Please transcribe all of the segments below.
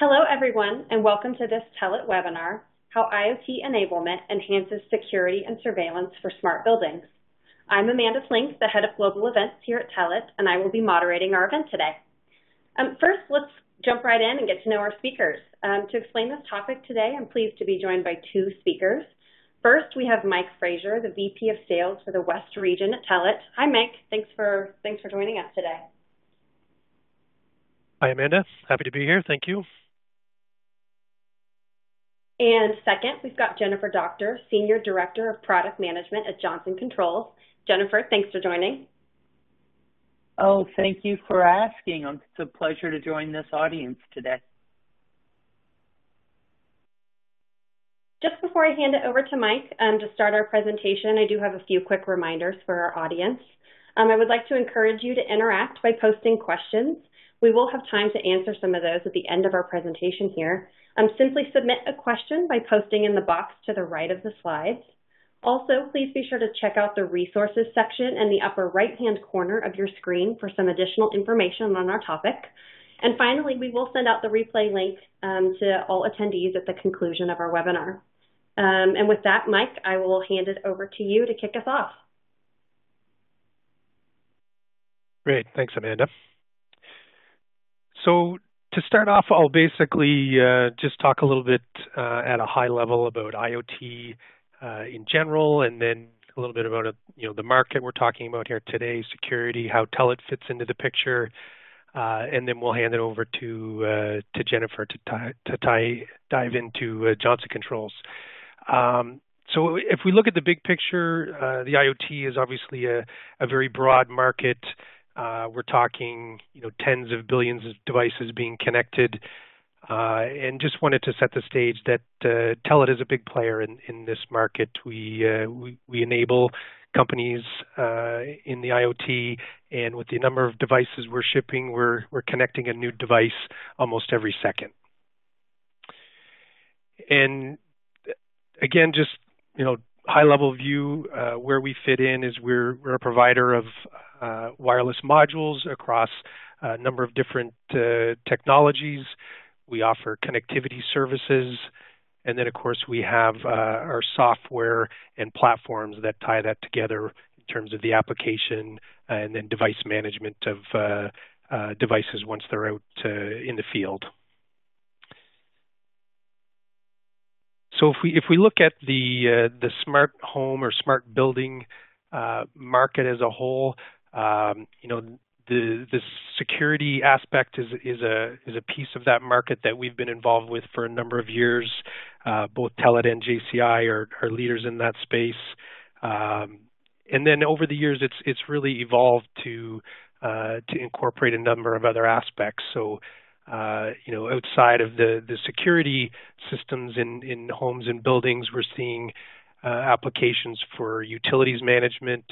Hello, everyone, and welcome to this Telit webinar, How IoT Enablement Enhances Security and Surveillance for Smart Buildings. I'm Amanda Flink, the Head of Global Events here at Telit, and I will be moderating our event today. Um, first, let's jump right in and get to know our speakers. Um, to explain this topic today, I'm pleased to be joined by two speakers. First, we have Mike Frazier, the VP of Sales for the West region at Telit. Hi, Mike. Thanks for, thanks for joining us today. Hi, Amanda. Happy to be here. Thank you. And second, we've got Jennifer Doctor, Senior Director of Product Management at Johnson Controls. Jennifer, thanks for joining. Oh, thank you for asking. It's a pleasure to join this audience today. Just before I hand it over to Mike um, to start our presentation, I do have a few quick reminders for our audience. Um, I would like to encourage you to interact by posting questions. We will have time to answer some of those at the end of our presentation here. Um, simply submit a question by posting in the box to the right of the slides. Also, please be sure to check out the resources section in the upper right-hand corner of your screen for some additional information on our topic. And finally, we will send out the replay link um, to all attendees at the conclusion of our webinar. Um, and with that, Mike, I will hand it over to you to kick us off. Great. Thanks, Amanda. So to start off, I'll basically uh, just talk a little bit uh, at a high level about IoT uh, in general, and then a little bit about you know the market we're talking about here today, security, how Telit fits into the picture, and then we'll hand it over to to Jennifer to, dive into Johnson Controls. Um, so if we look at the big picture, the IoT is obviously a very broad market. Uh, we're talking, you know, tens of billions of devices being connected, uh, and just wanted to set the stage that uh, Telit is a big player in, this market. We, we, enable companies uh, in the IoT, and with the number of devices we're shipping, we're we're connecting a new device almost every second. And again, just you know, high level view, uh, where we fit in is we're a provider of uh, wireless modules across a number of different uh, technologies. We offer connectivity services. And then, of course, we have our software and platforms that tie that together in terms of the application and then device management of devices once they're out in the field. So if we if we look at the the smart home or smart building market as a whole, um, you know, the the security aspect is is a is a piece of that market that we've been involved with for a number of years. Uh, both Telit and JCI are, are leaders in that space. Um, and then over the years, it's it's really evolved to uh, to incorporate a number of other aspects. So, uh, you know, outside of the the security systems in in homes and buildings, we're seeing uh, applications for utilities management.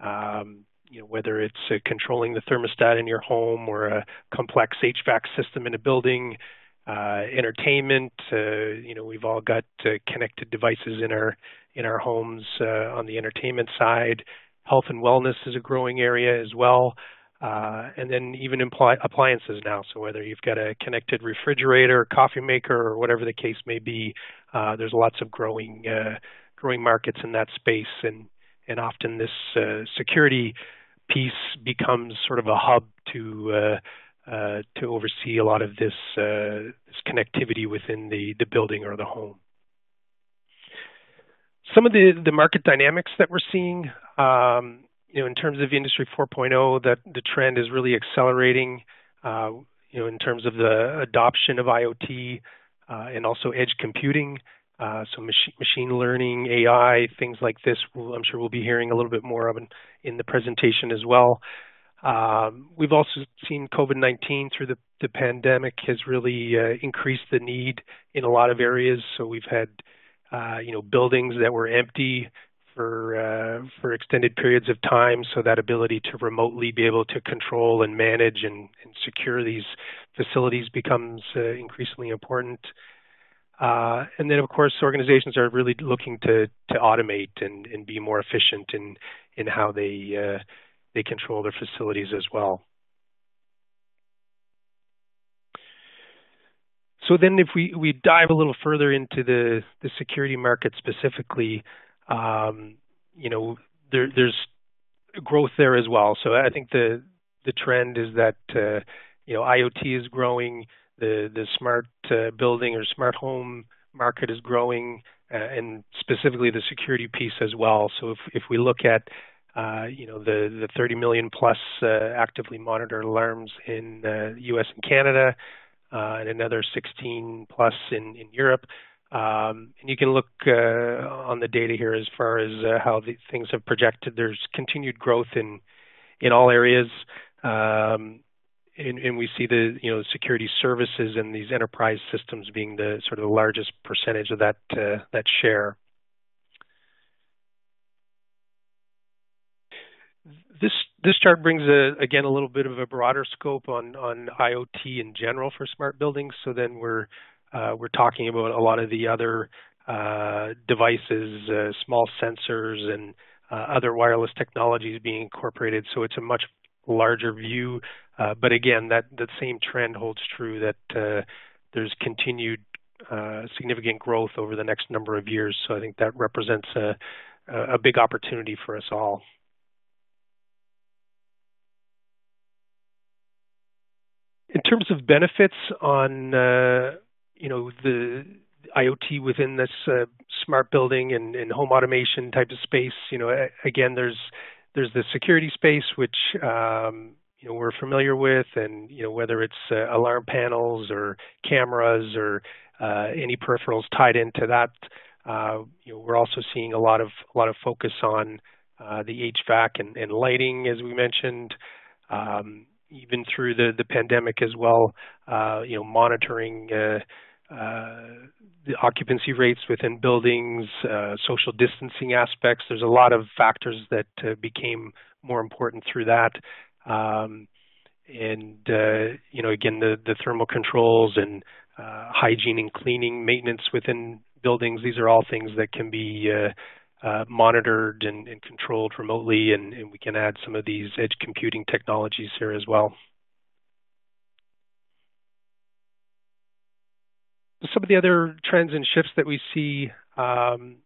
Um, you know, whether it's uh, controlling the thermostat in your home or a complex HVAC system in a building, uh, entertainment. Uh, you know, we've all got uh, connected devices in our in our homes on the entertainment side. Health and wellness is a growing area as well. Uh, and then even appliances now. So whether you've got a connected refrigerator, coffee maker, or whatever the case may be, there's lots of growing growing markets in that space. And and often this security piece becomes sort of a hub to uh, uh, to oversee a lot of this, uh, this connectivity within the, the building or the home. Some of the, the market dynamics that we're seeing, um, you know, in terms of Industry 4.0, that the trend is really accelerating. Uh, you know, in terms of the adoption of IoT uh, and also edge computing. Uh, so machine, machine learning, AI, things like this, we'll, I'm sure we'll be hearing a little bit more of in, in the presentation as well. Um, we've also seen COVID-19 through the, the, pandemic has really uh, increased the need in a lot of areas. So we've had, uh, you know, buildings that were empty for uh, for extended periods of time. So that ability to remotely be able to control and manage and, and secure these facilities becomes uh, increasingly important. Uh, and then, of course, organizations are really looking to to automate and, and be more efficient in in how they uh, they control their facilities as well. So then if we, we dive a little further into the, the security market specifically, you know, there, there's growth there as well. So I think the the trend is that uh, you know IoT is growing, the smart uh, building or smart home market is growing, uh, and specifically the security piece as well. So if if we look at you know the the 30 million plus actively monitored alarms in the U.S. and Canada, and another 16 plus in Europe. Um, and you can look uh, on the data here as far as uh, how things have projected. There's continued growth in in all areas, um, and, we see the you know security services and these enterprise systems being the sort of the largest percentage of that uh, that share. This this chart brings again a little bit of a broader scope on on IoT in general for smart buildings. So then we're we're talking about a lot of the other uh, devices, uh, small sensors, and uh, other wireless technologies being incorporated. So it's a much larger view. Uh, but again, that, same trend holds true that uh, there's continued significant growth over the next number of years. So I think that represents a, big opportunity for us all. In terms of benefits on uh, you know the IoT within this uh, smart building and, and, home automation type of space. You know, again, there's there's the security space which um, you know we're familiar with, and you know whether it's uh, alarm panels or cameras or uh, any peripherals tied into that. Uh, you know, we're also seeing a lot of a lot of focus on uh, the HVAC and, and, lighting, as we mentioned. Um, even through the, the pandemic as well, uh, you know, monitoring the occupancy rates within buildings, uh, social distancing aspects. There's a lot of factors that uh, became more important through that. Um, and uh, you know, again, the, the thermal controls and uh, hygiene and cleaning, maintenance within buildings. These are all things that can be uh, monitored and, and, controlled remotely, and, and we can add some of these edge computing technologies here as well. Some of the other trends and shifts that we see um,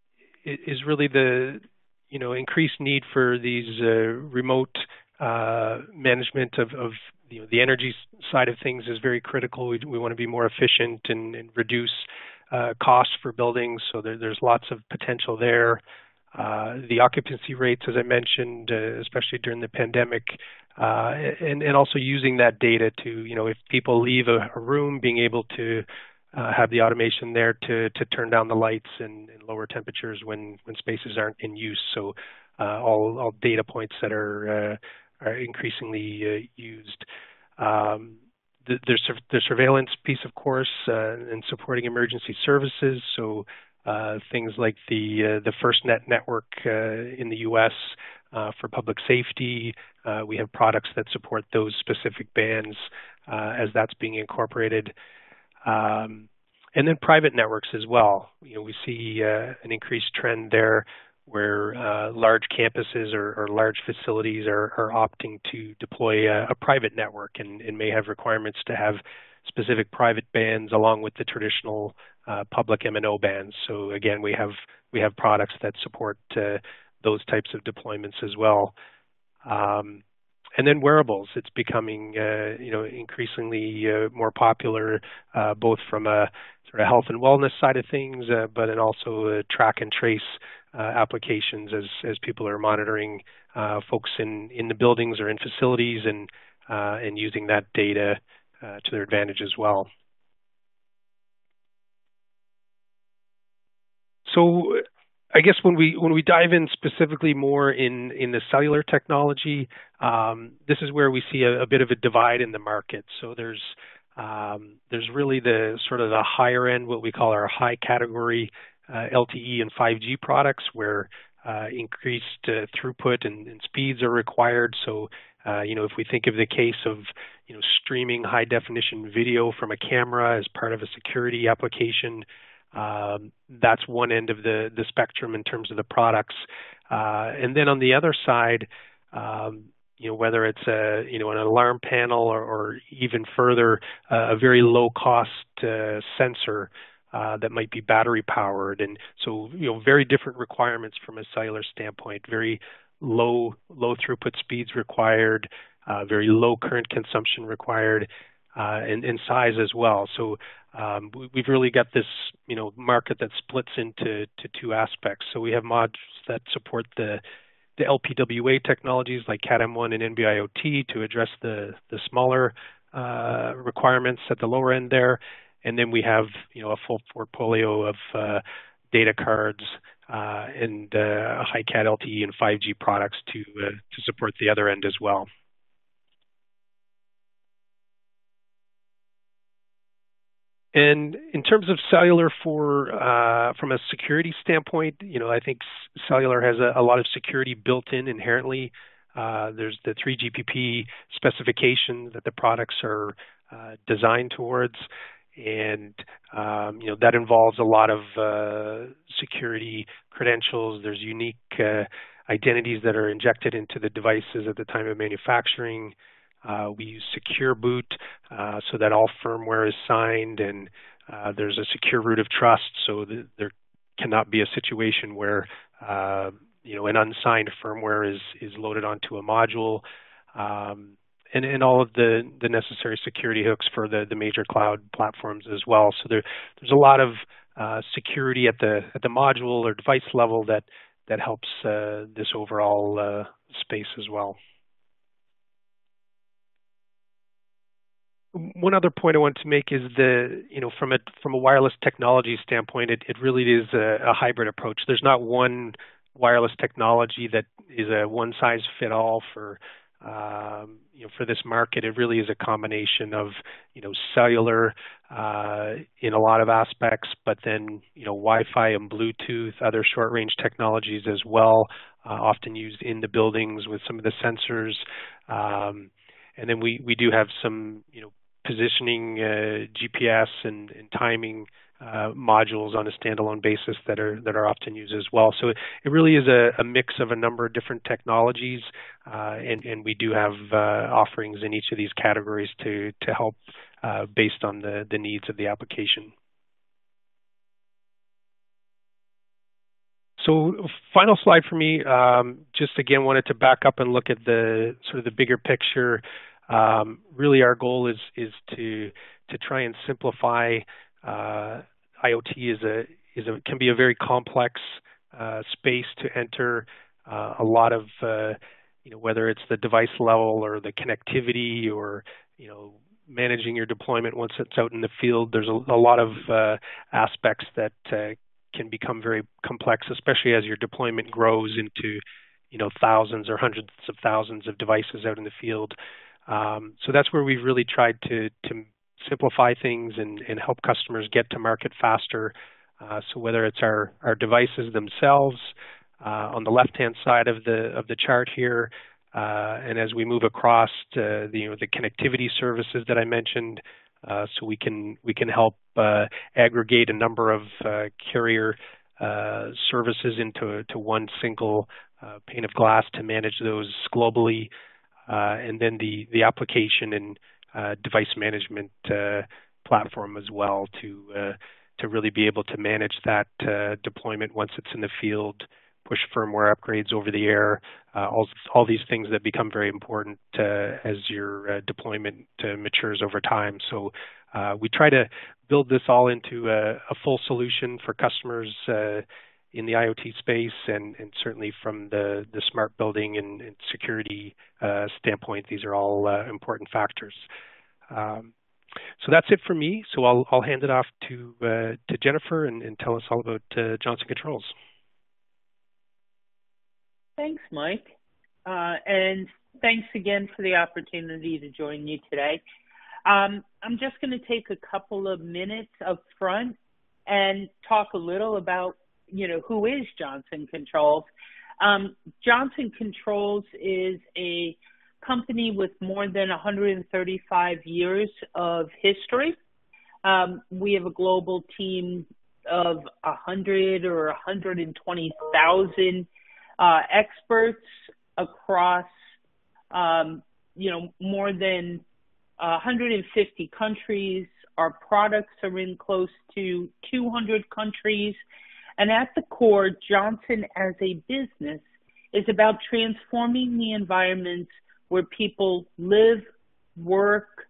is really the you know increased need for these uh, remote uh, management of, of you know, the energy side of things is very critical. We, we want to be more efficient and, and reduce uh, costs for buildings, so there, there's lots of potential there. Uh, the occupancy rates, as I mentioned, uh, especially during the pandemic, uh, and, and also using that data to, you know, if people leave a, a room, being able to uh, have the automation there to to turn down the lights and, and, lower temperatures when when spaces aren't in use. So uh, all all data points that are uh, are increasingly uh, used. Um, the, there's the surveillance piece, of course, uh, and supporting emergency services. So uh, things like the the FirstNet network in the U.S. for public safety. we have products that support those specific bands as that's being incorporated. Um, and then private networks as well. You know, we see uh, an increased trend there where uh, large campuses or, or large facilities are, are, opting to deploy a, a private network and, and, may have requirements to have specific private bands along with the traditional uh, public MNO bands. So again, we have we have products that support uh, those types of deployments as well. Um, and then wearables, it's becoming uh, you know increasingly uh, more popular, uh, both from a sort of health and wellness side of things, but then also track and trace applications as as people are monitoring folks in in the buildings or in facilities and and using that data to their advantage as well. So I guess when we when we dive in specifically more in in the cellular technology, um, this is where we see a, a, bit of a divide in the market. So there's um, there's really the sort of the higher end, what we call our high category uh, LTE and 5G products, where uh, increased uh, throughput and, and, speeds are required. So uh, you know, if we think of the case of you know streaming high definition video from a camera as part of a security application. Um, that's one end of the, the spectrum in terms of the products. Uh, and then on the other side, um, you know, whether it's a, you know, an alarm panel or, even further, uh, a very low cost uh, sensor uh, that might be battery powered. And so, you know, very different requirements from a cellular standpoint, very low, low throughput speeds required, uh, very low current consumption required, and, and size as well. So um, we've really got this, you know, market that splits into to two aspects. So we have mods that support the the LPWA technologies like Cat-M1 and NB-IoT to address the, the smaller uh, requirements at the lower end there. And then we have, you know, a full portfolio of uh, data cards uh, and uh, HiCat LTE and 5G products to uh, to support the other end as well. And in terms of cellular for uh, from a security standpoint, you know, I think cellular has a, a lot of security built in inherently. Uh, there's the 3GPP specification that the products are uh, designed towards, and um, you know that involves a lot of uh, security credentials. There's unique uh, identities that are injected into the devices at the time of manufacturing. Uh, we use secure boot uh, so that all firmware is signed and uh, there's a secure root of trust so that there cannot be a situation where you know an unsigned firmware is is loaded onto a module um, and, and all of the, the necessary security hooks for the, the major cloud platforms as well. So there, there's a lot of uh, security at the at the module or device level that that helps uh, this overall uh, space as well. One other point I want to make is the you know from a from a wireless technology standpoint, it, it really is a, a hybrid approach. There's not one wireless technology that is a one size fit all for um, you know for this market. It really is a combination of you know cellular uh, in a lot of aspects, but then you know Wi-Fi and Bluetooth, other short range technologies as well, uh, often used in the buildings with some of the sensors. Um, and then we, we do have some you know positioning uh, GPS and, and timing uh, modules on a standalone basis that are that are often used as well. So it, really is a, a, mix of a number of different technologies, uh, and, and we do have offerings in each of these categories to to help based on the the needs of the application. So final slide for me, um, just again wanted to back up and look at the sort of the bigger picture um, really, our goal is is to to try and simplify. Uh, IoT is a is a can be a very complex uh, space to enter. Uh, a lot of uh, you know whether it's the device level or the connectivity or you know managing your deployment once it's out in the field. There's a, a lot of uh, aspects that uh, can become very complex, especially as your deployment grows into you know thousands or hundreds of thousands of devices out in the field. Um, so that's where we've really tried to, to simplify things and, and help customers get to market faster. Uh, so whether it's our, our devices themselves uh, on the left-hand side of the of the chart here, uh, and as we move across the, you know, the connectivity services that I mentioned, uh, so we can we can help uh, aggregate a number of uh, carrier services into to one single pane of glass to manage those globally. Uh, and then the application and uh, device management uh, platform as well to uh, to really be able to manage that uh, deployment once it's in the field, push firmware upgrades over the air, uh, all all these things that become very important as your deployment matures over time. So we try to build this all into a full solution for customers in the IoT space and, and certainly from the, the smart building and, and security uh, standpoint, these are all uh, important factors. Um, so that's it for me. So I'll, I'll hand it off to, uh, to Jennifer and, and, tell us all about uh, Johnson Controls. Thanks, Mike. Uh, and thanks again for the opportunity to join you today. Um, I'm just going to take a couple of minutes up front and talk a little about you know, who is Johnson Controls? Um, Johnson Controls is a company with more than 135 years of history. Um, we have a global team of 100 or 120,000 uh, experts across um, you know, more than 150 countries. Our products are in close to 200 countries. And at the core, Johnson as a business is about transforming the environments where people live, work,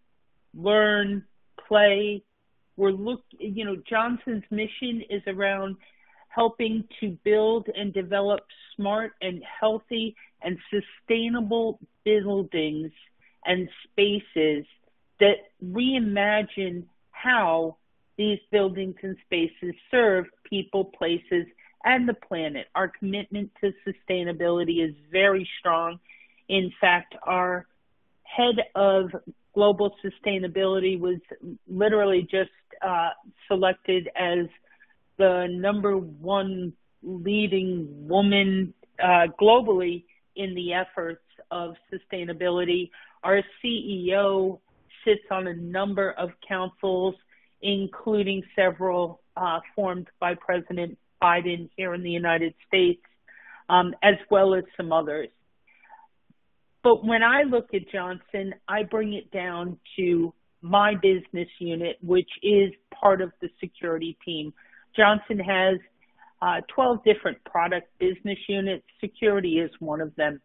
learn, play. We're look, you know, Johnson's mission is around helping to build and develop smart and healthy and sustainable buildings and spaces that reimagine how these buildings and spaces serve people, places, and the planet. Our commitment to sustainability is very strong. In fact, our head of global sustainability was literally just uh, selected as the number one leading woman uh, globally in the efforts of sustainability. Our CEO sits on a number of councils, including several uh, formed by President Biden here in the United States, um, as well as some others. But when I look at Johnson, I bring it down to my business unit, which is part of the security team. Johnson has uh, 12 different product business units. Security is one of them.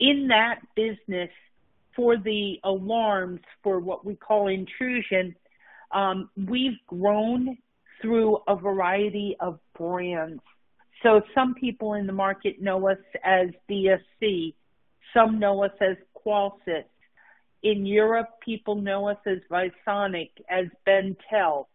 In that business, for the alarms for what we call intrusion, um, we've grown through a variety of brands. So some people in the market know us as DSC. Some know us as Qolsys. In Europe, people know us as Visonic, as Bentel.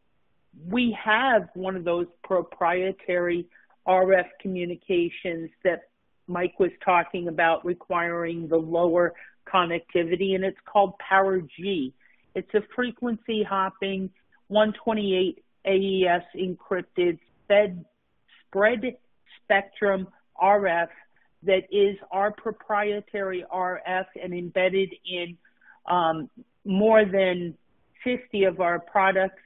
We have one of those proprietary RF communications that Mike was talking about requiring the lower connectivity, and it's called Power G. It's a frequency hopping 128 AES encrypted fed spread spectrum RF that is our proprietary RF and embedded in um, more than 50 of our products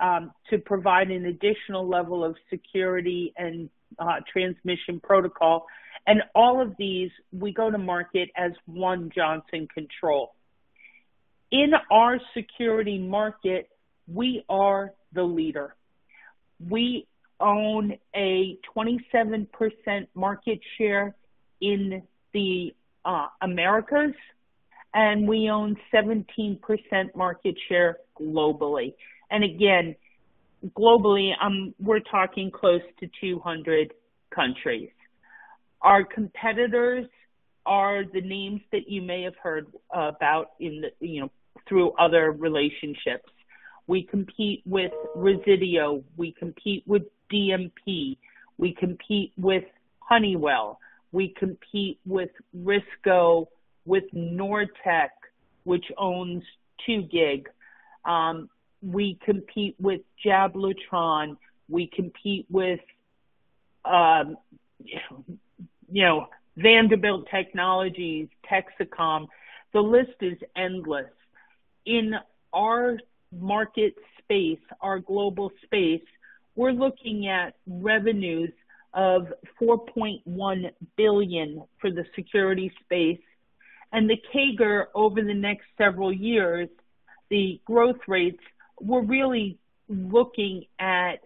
um, to provide an additional level of security and uh, transmission protocol. And all of these, we go to market as one Johnson Control. In our security market, we are the leader. We own a 27% market share in the uh, Americas, and we own 17% market share globally. And again, globally, um, we're talking close to 200 countries. Our competitors are the names that you may have heard about in the, you know, through other relationships. We compete with Resideo. We compete with DMP. We compete with Honeywell. We compete with Risco, with Nortek, which owns 2GIG. Um, we compete with Jablotron. We compete with, um, you know, Vanderbilt Technologies, Texecom. The list is endless. In our market space, our global space, we're looking at revenues of 4.1 billion for the security space. And the CAGR over the next several years, the growth rates, we're really looking at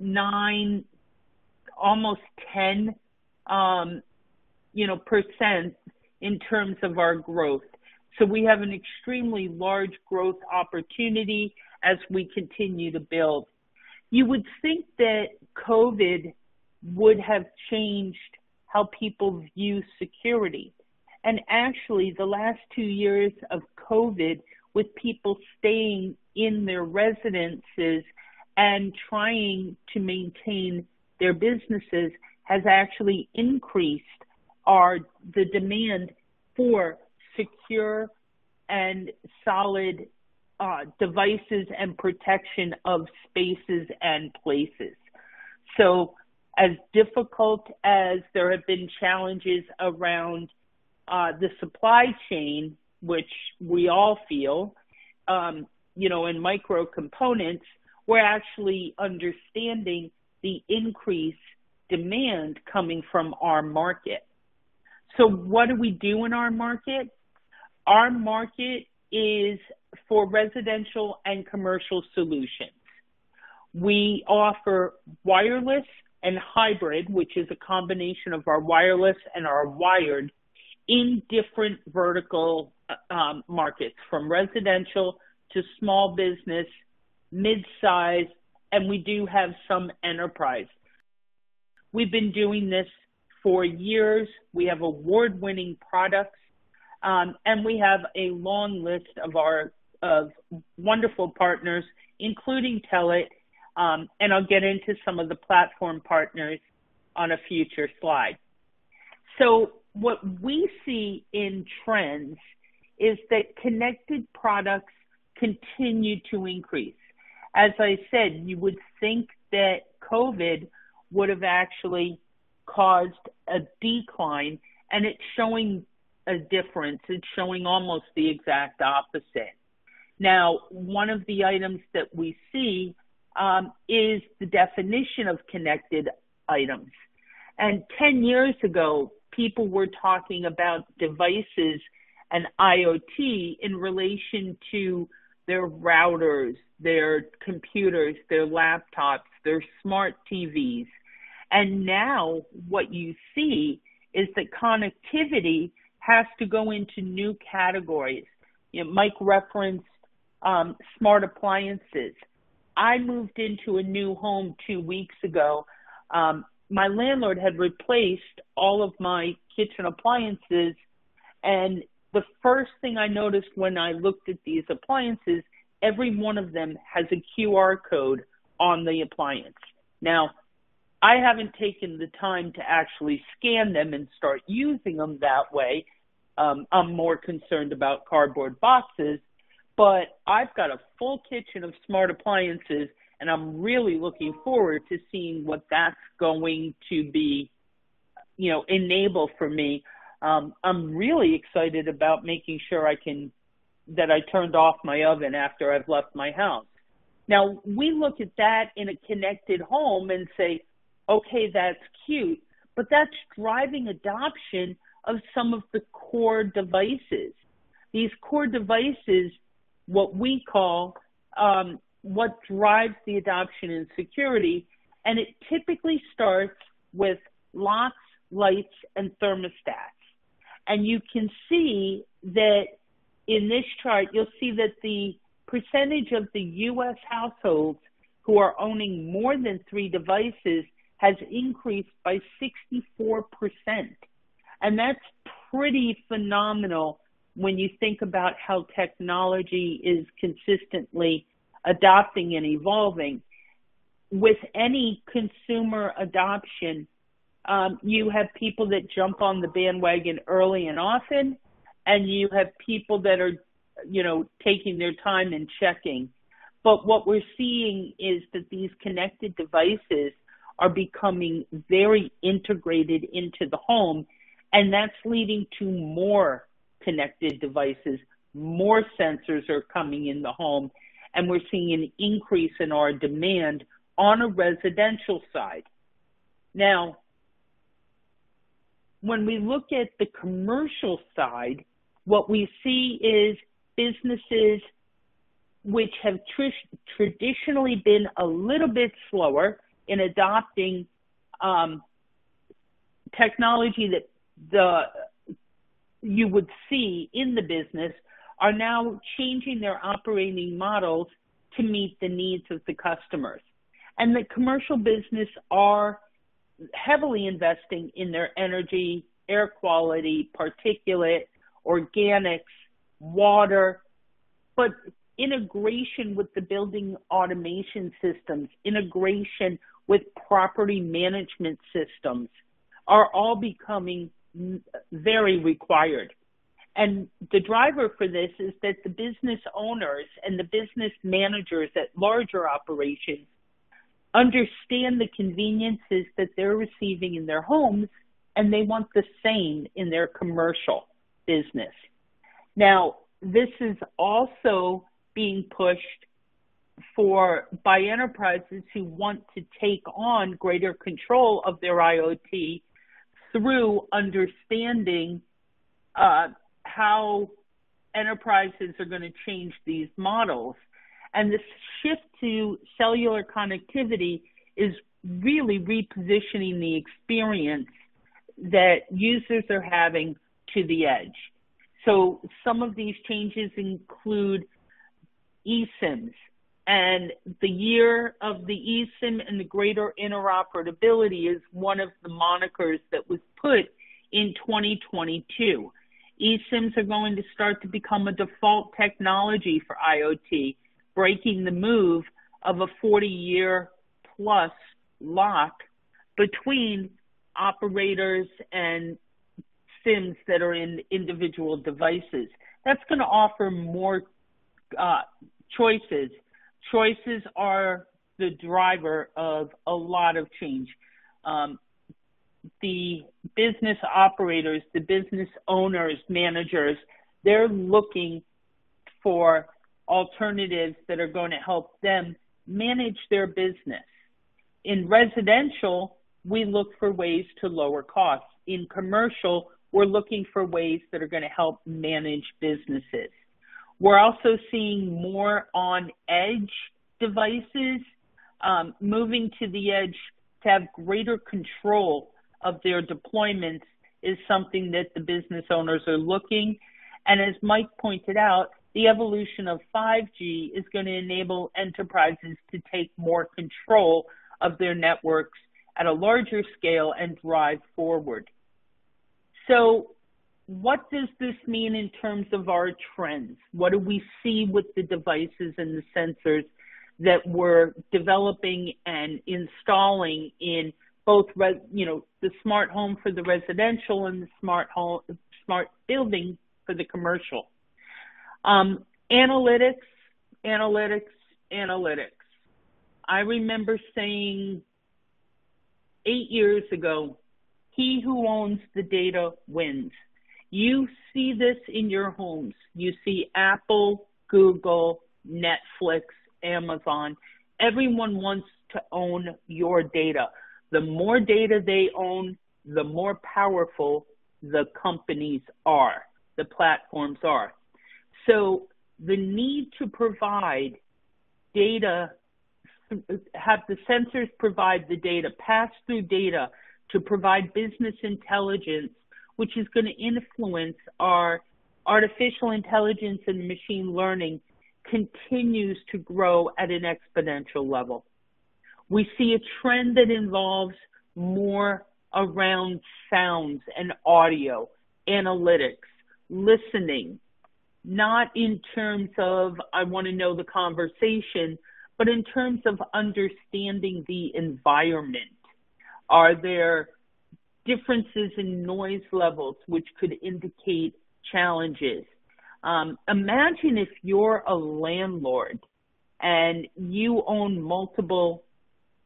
nine, almost 10, um, you know, percent in terms of our growth. So we have an extremely large growth opportunity as we continue to build. You would think that COVID would have changed how people view security. And actually, the last two years of COVID, with people staying in their residences and trying to maintain their businesses, has actually increased our the demand for secure and solid uh, devices and protection of spaces and places. So as difficult as there have been challenges around uh, the supply chain, which we all feel, um, you know, in micro components, we're actually understanding the increased demand coming from our market. So what do we do in our market? Our market is for residential and commercial solutions. We offer wireless and hybrid, which is a combination of our wireless and our wired in different vertical um, markets from residential to small business, mid-size, and we do have some enterprise. We've been doing this for years. We have award-winning products, um, and we have a long list of our of wonderful partners, including Telit, um, and I'll get into some of the platform partners on a future slide. So what we see in trends is that connected products continue to increase. As I said, you would think that COVID would have actually caused a decline, and it's showing a difference. It's showing almost the exact opposite. Now, one of the items that we see um, is the definition of connected items. And 10 years ago, people were talking about devices and IoT in relation to their routers, their computers, their laptops, their smart TVs. And now what you see is that connectivity has to go into new categories. You know, Mike referenced um, smart appliances. I moved into a new home two weeks ago. Um, my landlord had replaced all of my kitchen appliances, and the first thing I noticed when I looked at these appliances, every one of them has a QR code on the appliance. Now, I haven't taken the time to actually scan them and start using them that way. Um, I'm more concerned about cardboard boxes, but I've got a full kitchen of smart appliances, and I'm really looking forward to seeing what that's going to be, you know, enable for me. Um, I'm really excited about making sure I can that I turned off my oven after I've left my house. Now we look at that in a connected home and say, okay, that's cute, but that's driving adoption of some of the core devices. These core devices what we call um, what drives the adoption in security, and it typically starts with locks, lights, and thermostats. And you can see that in this chart, you'll see that the percentage of the U.S. households who are owning more than three devices has increased by 64%. And that's pretty phenomenal when you think about how technology is consistently adopting and evolving, with any consumer adoption, um, you have people that jump on the bandwagon early and often, and you have people that are, you know, taking their time and checking. But what we're seeing is that these connected devices are becoming very integrated into the home, and that's leading to more connected devices, more sensors are coming in the home, and we're seeing an increase in our demand on a residential side. Now, when we look at the commercial side, what we see is businesses which have tr- traditionally been a little bit slower in adopting um, technology that the you would see in the business are now changing their operating models to meet the needs of the customers. And the commercial business are heavily investing in their energy, air quality, particulate, organics, water, but integration with the building automation systems, integration with property management systems are all becoming very required. And the driver for this is that the business owners and the business managers at larger operations understand the conveniences that they're receiving in their homes and they want the same in their commercial business. Now, this is also being pushed for by enterprises who want to take on greater control of their IoT through understanding uh, how enterprises are going to change these models. And this shift to cellular connectivity is really repositioning the experience that users are having to the edge. So some of these changes include eSIMs. And the year of the eSIM and the greater interoperability is one of the monikers that was put in 2022. eSIMs are going to start to become a default technology for IoT, breaking the move of a 40 year plus lock between operators and SIMs that are in individual devices. That's going to offer more uh, choices. Choices are the driver of a lot of change. Um, the business operators, the business owners, managers, they're looking for alternatives that are going to help them manage their business. In residential, we look for ways to lower costs. In commercial, we're looking for ways that are going to help manage businesses. We're also seeing more on edge devices um, moving to the edge to have greater control of their deployments is something that the business owners are looking. And as Mike pointed out, the evolution of 5G is going to enable enterprises to take more control of their networks at a larger scale and drive forward. So what does this mean in terms of our trends? What do we see with the devices and the sensors that we're developing and installing in both, you know, the smart home for the residential and the smart home, smart building for the commercial? Um, analytics, analytics, analytics. I remember saying eight years ago, he who owns the data wins. You see this in your homes. You see Apple, Google, Netflix, Amazon. Everyone wants to own your data. The more data they own, the more powerful the companies are, the platforms are. So the need to provide data have the sensors provide the data, pass through data to provide business intelligence, which is going to influence our artificial intelligence and machine learning continues to grow at an exponential level. We see a trend that involves more around sounds and audio, analytics, listening, not in terms of I want to know the conversation, but in terms of understanding the environment, are there differences in noise levels which could indicate challenges? Um, imagine if you're a landlord and you own multiple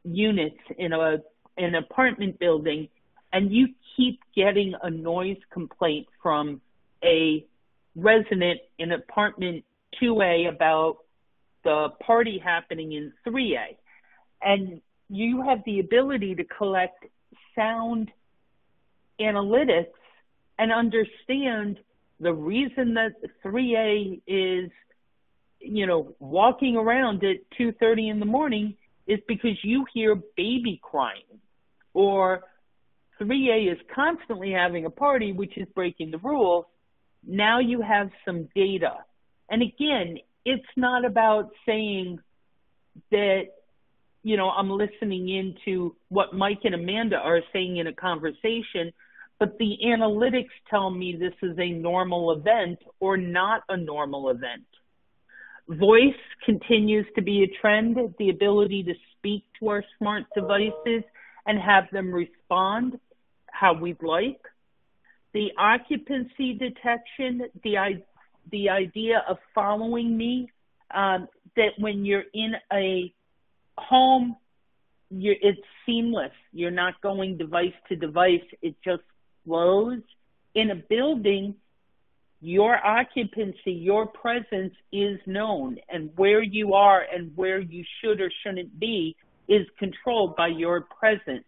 units in a an apartment building and you keep getting a noise complaint from a resident in apartment 2A about the party happening in 3A. And you have the ability to collect sound analytics and understand the reason that 3A is, you know, walking around at 2:30 in the morning is because you hear baby crying or 3A is constantly having a party which is breaking the rules. Now you have some data. And again, it's not about saying that you know i'm listening into what mike and amanda are saying in a conversation but the analytics tell me this is a normal event or not a normal event voice continues to be a trend the ability to speak to our smart devices and have them respond how we'd like the occupancy detection the the idea of following me, um, that when you're in a home, you're, it's seamless. You're not going device to device. It just flows. In a building, your occupancy, your presence is known, and where you are and where you should or shouldn't be is controlled by your presence.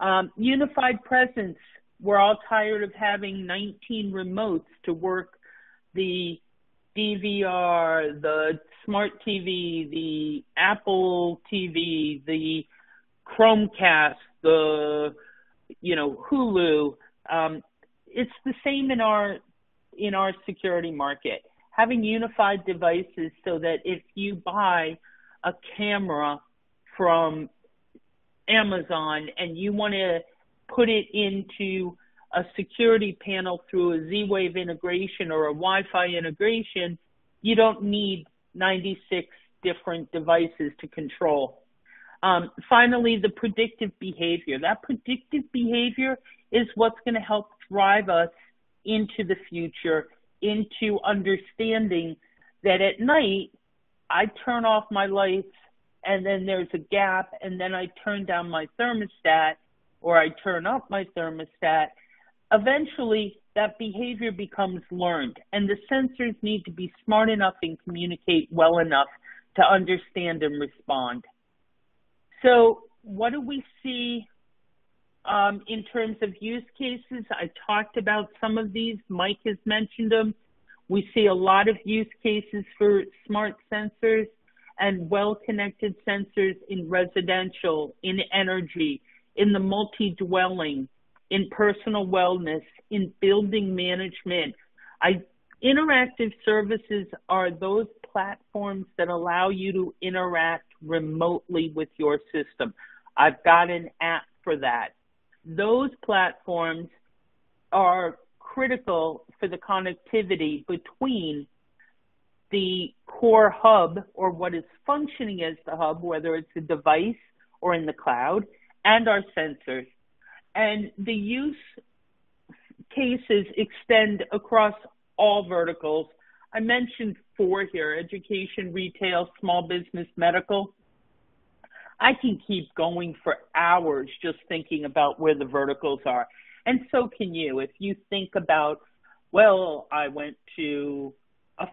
Um, unified presence, we're all tired of having 19 remotes to work the DVR, the smart TV, the Apple TV, the Chromecast, the you know Hulu. Um, it's the same in our in our security market. Having unified devices so that if you buy a camera from Amazon and you want to put it into a security panel through a Z-Wave integration or a Wi-Fi integration, you don't need 96 different devices to control. Um, finally, the predictive behavior. That predictive behavior is what's going to help drive us into the future, into understanding that at night I turn off my lights and then there's a gap and then I turn down my thermostat or I turn up my thermostat. Eventually, that behavior becomes learned, and the sensors need to be smart enough and communicate well enough to understand and respond. So, what do we see um, in terms of use cases? I talked about some of these. Mike has mentioned them. We see a lot of use cases for smart sensors and well-connected sensors in residential, in energy, in the multi-dwelling, in personal wellness, in building management. I, interactive services are those platforms that allow you to interact remotely with your system. I've got an app for that. Those platforms are critical for the connectivity between the core hub or what is functioning as the hub, whether it's a device or in the cloud, and our sensors. And the use cases extend across all verticals. I mentioned four here, education, retail, small business, medical. I can keep going for hours just thinking about where the verticals are. And so can you. If you think about, well, I went to a,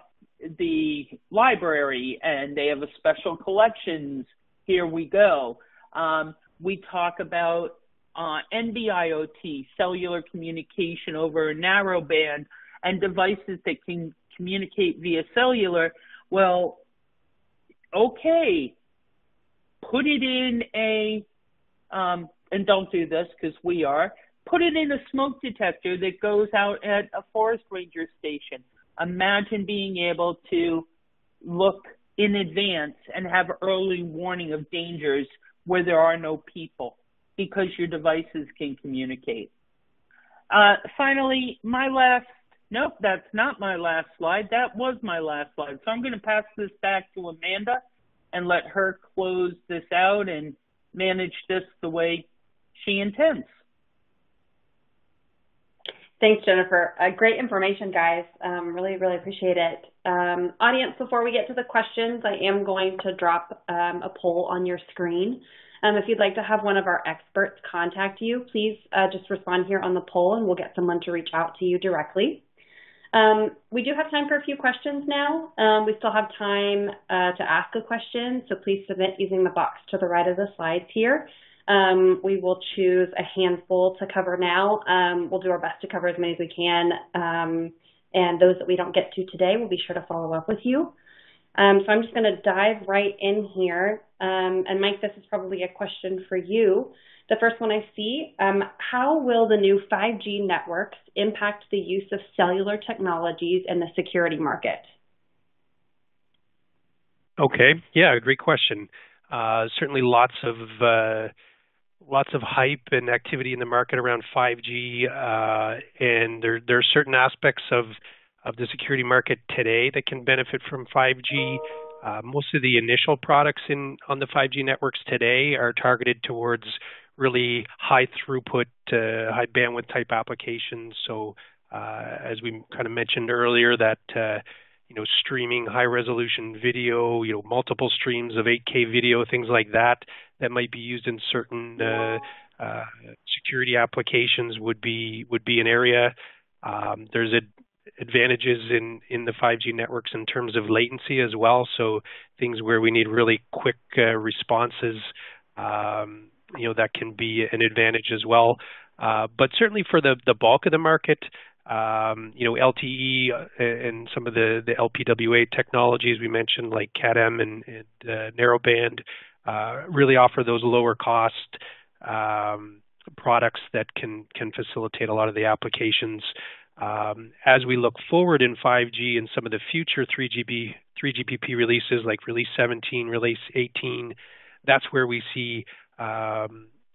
the library and they have a special collections, here we go. Um, we talk about uh, NB-IoT, cellular communication over a narrowband, and devices that can communicate via cellular. Well, okay, put it in a, um, and don't do this because we are, put it in a smoke detector that goes out at a forest ranger station. Imagine being able to look in advance and have early warning of dangers where there are no people because your devices can communicate. Uh, finally, my last, nope, that's not my last slide. That was my last slide. So I'm going to pass this back to Amanda and let her close this out and manage this the way she intends. Thanks, Jennifer. Uh, great information, guys. Um, really, really appreciate it. Um, audience, before we get to the questions, I am going to drop um, a poll on your screen. Um, if you'd like to have one of our experts contact you, please uh, just respond here on the poll and we'll get someone to reach out to you directly. Um, we do have time for a few questions now. Um, we still have time uh, to ask a question, so please submit using the box to the right of the slides here. Um, we will choose a handful to cover now. Um, we'll do our best to cover as many as we can. Um, and those that we don't get to today, we'll be sure to follow up with you. Um, so I'm just going to dive right in here. And Mike, this is probably a question for you. The first one I see, um, how will the new 5G networks impact the use of cellular technologies in the security market? Okay, yeah, great question. Uh, certainly lots of uh, lots of hype and activity in the market around 5G, uh, and there there are certain aspects of of the security market today that can benefit from 5G. Uh, most of the initial products in on the 5G networks today are targeted towards really high throughput, uh, high bandwidth type applications. So, uh, as we kind of mentioned earlier, that uh, you know, streaming high resolution video, you know, multiple streams of 8K video, things like that, that might be used in certain uh, uh, security applications would be would be an area. Um, there's a, advantages in in the 5G networks in terms of latency as well. So things where we need really quick uh, responses, um, you know, that can be an advantage as well. Uh, but certainly for the the bulk of the market, um, you know, LTE uh, and some of the, the LPWA technologies we mentioned, like CAT-M and, and uh, narrowband, uh, really offer those lower cost um, products that can can facilitate a lot of the applications. Um, as we look forward in 5G and some of the future 3GP 3GPP releases, like release 17, release 18, that's where we see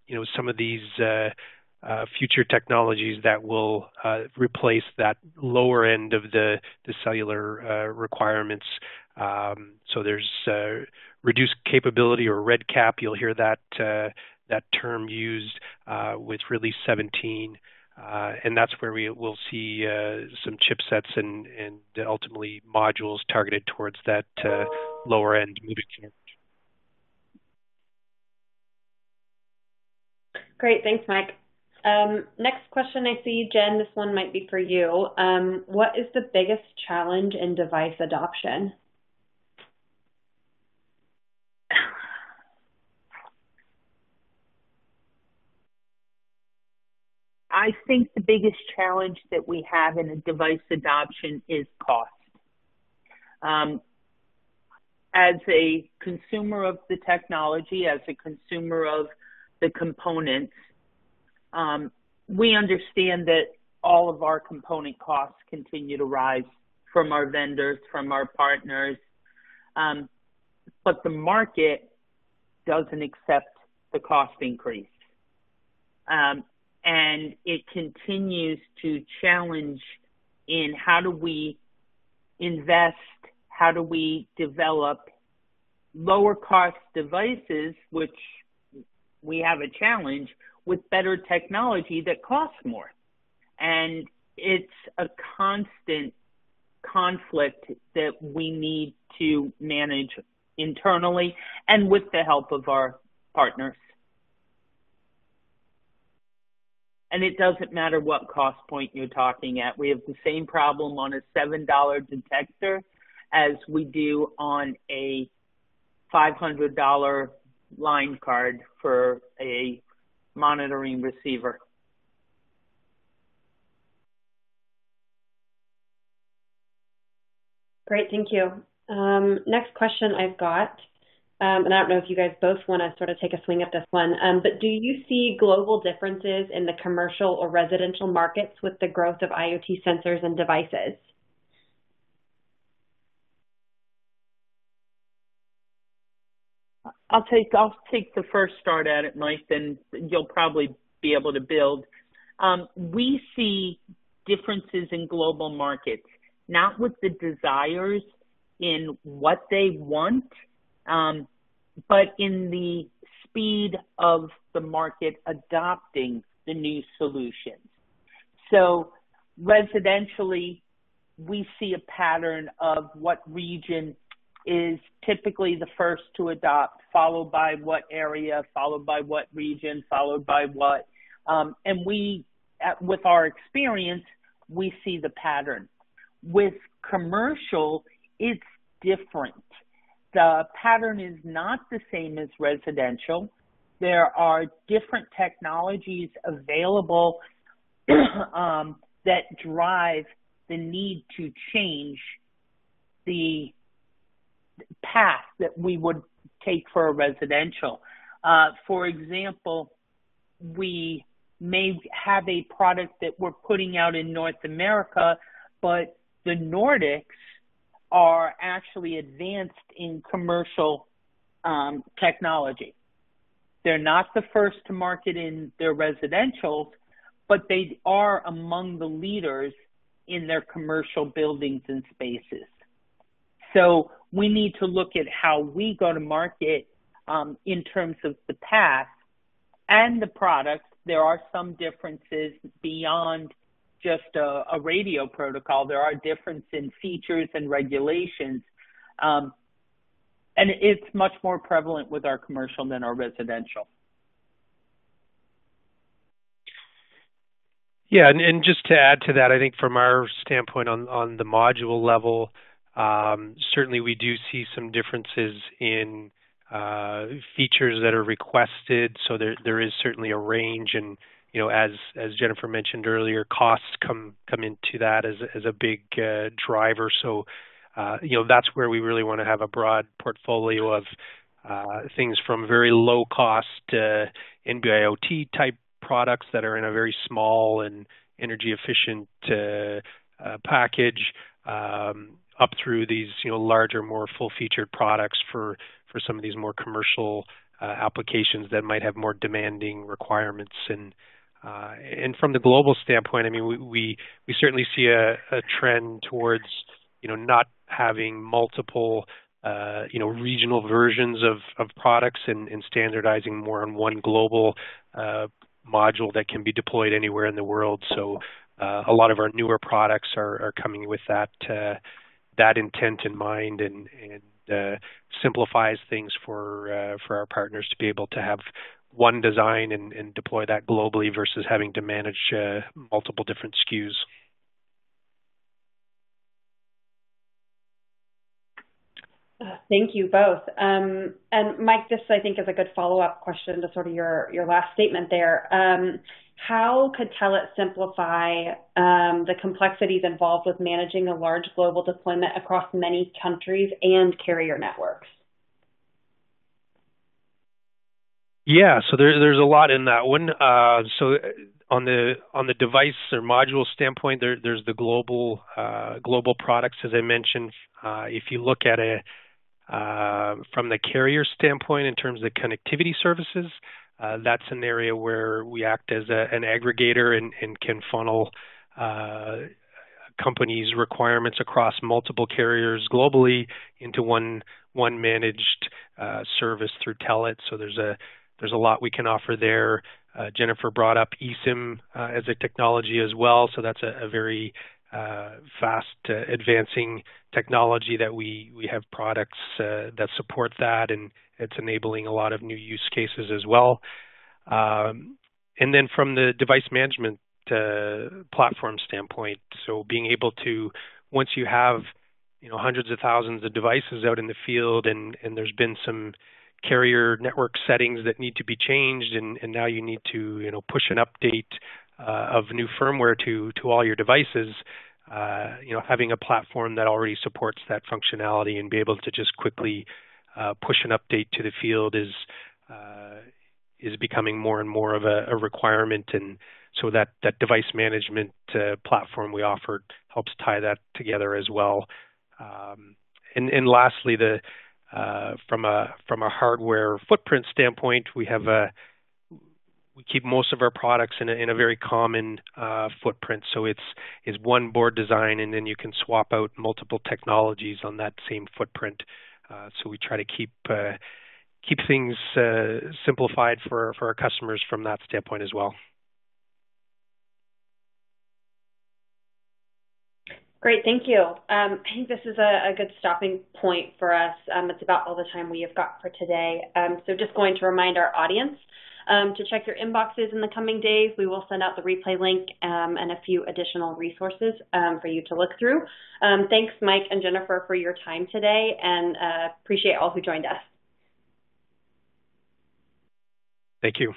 you know some of these uh, uh, future technologies that will uh, replace that lower end of the, cellular requirements. Um, so there's reduced capability or RedCap. You'll hear that that term used with Release 17. and that's where we will see some chipsets and, and ultimately modules targeted towards that lower end moving forward. Great. Thanks, Mike. Um, next question I see, Jen, this one might be for you. Um, what is the biggest challenge in device adoption? I think the biggest challenge that we have in device adoption is cost. Um, as a consumer of the technology, as a consumer of the components, um, we understand that all of our component costs continue to rise from our vendors, from our partners, um, but the market doesn't accept the cost increase. Um, and it continues to challenge in how do we invest, how do we develop lower cost devices, which we have a challenge, with better technology that costs more. And it's a constant conflict that we need to manage internally and with the help of our partners. And it doesn't matter what cost point you're talking at. We have the same problem on a $7 detector as we do on a $500 line card for a monitoring receiver. Great, thank you. Um, next question I've got, um, and I don't know if you guys both want to sort of take a swing at this one, um, but do you see global differences in the commercial or residential markets with the growth of IoT sensors and devices? I'll take I'll take the first start at it, Mike. Then you'll probably be able to build. Um, we see differences in global markets, not with the desires in what they want, um, but in the speed of the market adopting the new solutions. So residentially, we see a pattern of what region is typically the first to adopt, followed by what area, followed by what region, followed by what. Um, and we, at, with our experience, we see the pattern. With commercial, it's different. The pattern is not the same as residential. There are different technologies available um, that drive the need to change the path that we would take for a residential. Uh, for example, we may have a product that we're putting out in North America, but the Nordics are actually advanced in commercial um, technology. They're not the first to market in their residentials, but they are among the leaders in their commercial buildings and spaces. So we need to look at how we go to market um, in terms of the path and the products. There are some differences beyond just a, a radio protocol. There are differences in features and regulations. Um, and it's much more prevalent with our commercial than our residential. Yeah, and, and just to add to that, I think from our standpoint on on the module level, um, certainly, we do see some differences in uh, features that are requested. So there, there is certainly a range, and you know, as as Jennifer mentioned earlier, costs come come into that as as a big uh, driver. So, uh, you know, that's where we really want to have a broad portfolio of uh, things from very low cost uh, NB-IoT type products that are in a very small and energy efficient uh, package, um, up through these you know larger, more full featured products for for some of these more commercial uh, applications that might have more demanding requirements and uh, and from the global standpoint, I mean, we certainly see a, trend towards you know not having multiple uh, you know regional versions of, of products and, and standardizing more on one global module that can be deployed anywhere in the world. So a lot of our newer products are, coming with that that intent in mind and, and uh, simplifies things for for our partners to be able to have one design and, and deploy that globally versus having to manage uh, multiple different SKUs. Uh, thank you both. Um, and Mike, this I think is a good follow-up question to sort of your, your last statement there. Um, how could Telit simplify um, the complexities involved with managing a large global deployment across many countries and carrier networks? Yeah, so there, there's a lot in that one. Uh, so on the on the device or module standpoint, there, there's the global uh, global products, as I mentioned. Uh, if you look at it uh, from the carrier standpoint in terms of connectivity services, uh, that's an area where we act as a, an aggregator and, and can funnel uh, companies' requirements across multiple carriers globally into one one managed service through Telit. So there's a there's a lot we can offer there. Uh, Jennifer brought up eSIM uh, as a technology as well, so that's a, a very uh, fast uh, advancing technology that we we have products uh, that support that, and it's enabling a lot of new use cases as well. Um, and then from the device management uh, platform standpoint, so being able to once you have you know hundreds of thousands of devices out in the field, and and there's been some carrier network settings that need to be changed, and, and now you need to you know push an update of new firmware to to all your devices. Uh, you know, having a platform that already supports that functionality and be able to just quickly uh, push an update to the field is uh, is becoming more and more of a, a, requirement, and so that that device management uh, platform we offered helps tie that together as well. Um, and, and lastly, the uh, from a from a hardware footprint standpoint, we have a we keep most of our products in a, in a very common uh, footprint. So it's is one board design, and then you can swap out multiple technologies on that same footprint. Uh, so we try to keep uh, keep things uh, simplified for for our customers from that standpoint as well. Great, thank you. Um, I think this is a, a good stopping point for us. Um, it's about all the time we have got for today. Um, so just going to remind our audience um, to check your inboxes in the coming days. We will send out the replay link um, and a few additional resources um, for you to look through. thanks, Mike and Jennifer, for your time today, and uh, appreciate all who joined us. Thank you.